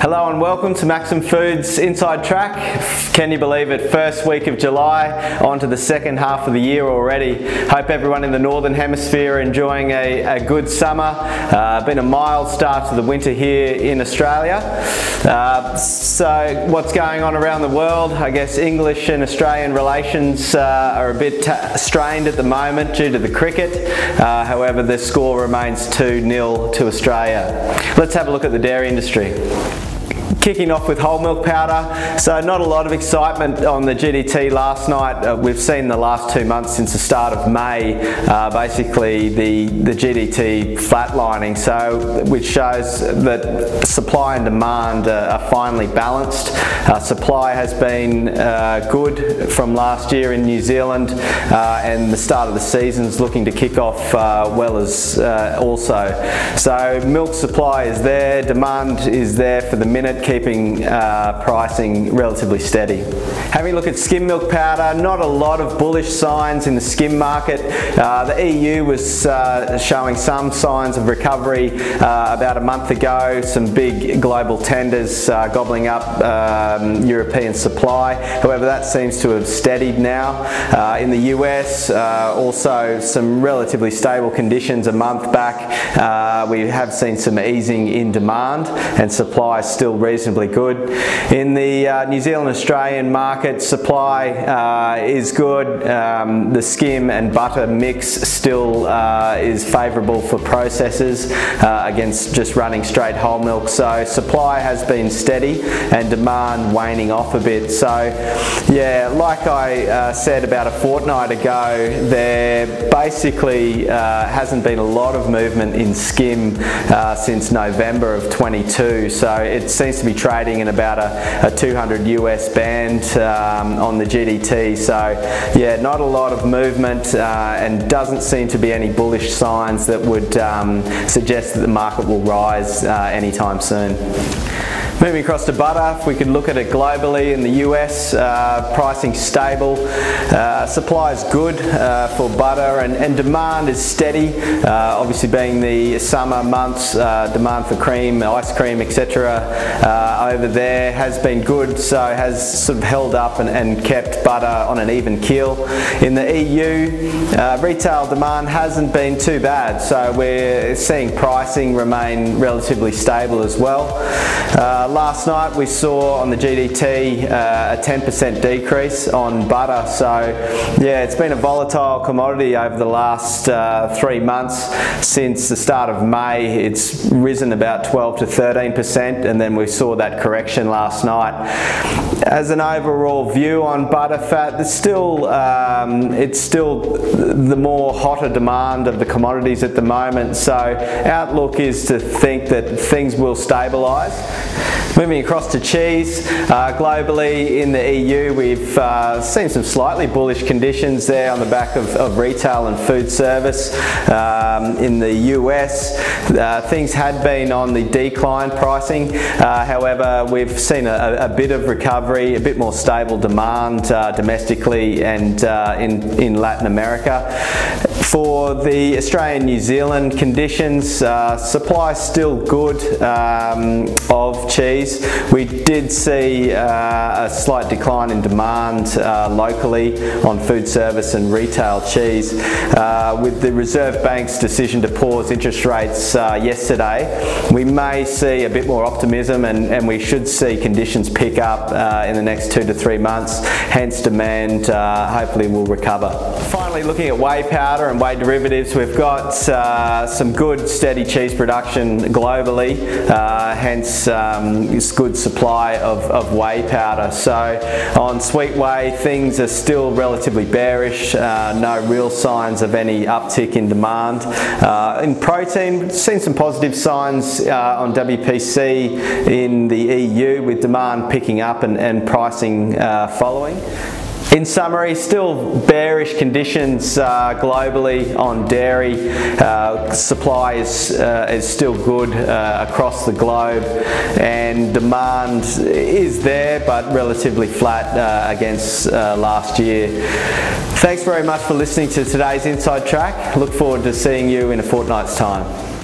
Hello and welcome to Maxum Foods Inside Track. Can you believe it? First week of July, on to the second half of the year already. Hope everyone in the Northern Hemisphere enjoying a, a good summer. Uh, been a mild start to the winter here in Australia. Uh, so what's going on around the world? I guess English and Australian relations uh, are a bit strained at the moment due to the cricket. Uh, however, the score remains 2-0 to Australia. Let's have a look at the dairy industry. Kicking off with whole milk powder, so not a lot of excitement on the GDT last night. Uh, we've seen the last two months since the start of May, uh, basically the, the GDT flatlining, so which shows that supply and demand uh, are finally balanced. Uh, supply has been uh, good from last year in New Zealand, uh, and the start of the season is looking to kick off well as also. So milk supply is there, demand is there for the minute keeping uh, pricing relatively steady. Having a look at skim milk powder, not a lot of bullish signs in the skim market. Uh, the EU was uh, showing some signs of recovery uh, about a month ago, some big global tenders uh, gobbling up um, European supply. However, that seems to have steadied now. Uh, in the US, also some relatively stable conditions a month back. we have seen some easing in demand and supply is still reasonably reasonably good. In the uh, New Zealand Australian market, supply uh, is good. Um, the skim and butter mix still uh, is favourable for processors uh, against just running straight whole milk. So supply has been steady and demand waning off a bit. So yeah, like I uh, said about a fortnight ago, there basically hasn't been a lot of movement in skim since November of 22. So it seems to be trading in about a, a 200 US band um, on the GDT. So yeah, not a lot of movement uh, and doesn't seem to be any bullish signs that would um, suggest that the market will rise uh, anytime soon. Moving across to butter, if we can look at it globally in the US, uh, pricing stable, uh, supply is good uh, for butter and, and, demand is steady. Uh, obviously being the summer months, uh, demand for cream, ice cream, etc. Uh, over there has been good, so has sort of held up and, and, kept butter on an even keel. In the EU, retail demand hasn't been too bad, so we're seeing pricing remain relatively stable as well last night we saw on the GDT uh, a 10% decrease on butter. So yeah, it's been a volatile commodity over the last uh, three months. Since the start of May, it's risen about 12 to 13%, and then we saw that correction last night. As an overall view on butter fat, still um, it's still the more hotter demand of the commodities at the moment. So outlook is to think that things will stabilise. Moving across to cheese, uh, globally in the EU we've uh, seen some slightly bullish conditions there on the back of, of retail and food service. Um, in the US uh, things had been on the decline pricing, uh, however we've seen a, a, bit of recovery, a bit more stable demand uh, domestically and uh, in, in Latin America. For the Australian New Zealand conditions, uh, supply still good um, of cheese. We did see uh, a slight decline in demand uh, locally on food service and retail cheese. Uh, with the Reserve Bank's decision to pause interest rates uh, yesterday, we may see a bit more optimism and, and we should see conditions pick up uh, in the next two to three months. Hence demand hopefully will recover. Finally looking at whey powder and whey derivatives, we've got uh, some good steady cheese production globally, uh, hence um, good supply of, of, whey powder. So on sweet whey, things are still relatively bearish, uh, no real signs of any uptick in demand. Uh, in protein, we've seen some positive signs uh, on WPC in the EU with demand picking up and, and pricing uh, following. In summary, still bearish conditions uh, globally on dairy. Uh, supply is, uh, is still good uh, across the globe and demand is there but relatively flat uh, against uh, last year. Thanks very much for listening to today's Inside Track. Look forward to seeing you in a fortnight's time.